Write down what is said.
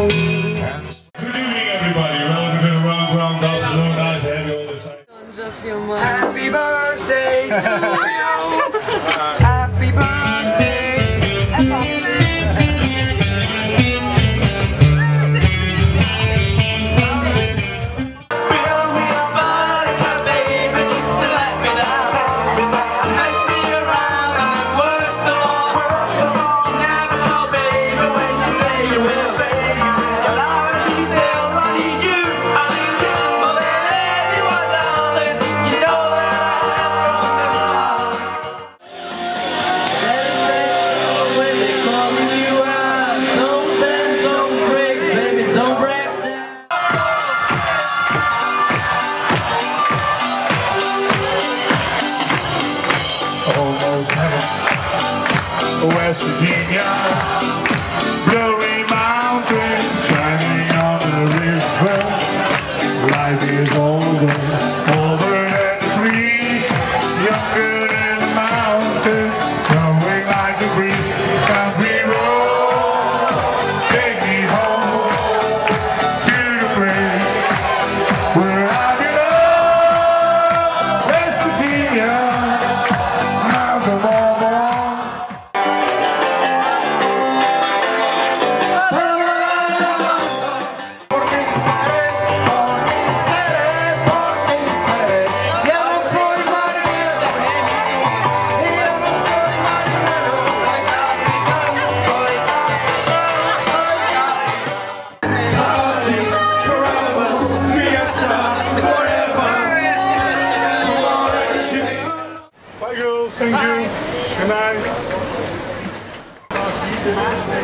Good evening, everybody. Welcome to the Round Round Up So Nice to have you all this time. Happy birthday to you. Happy birthday. West Virginia. Thank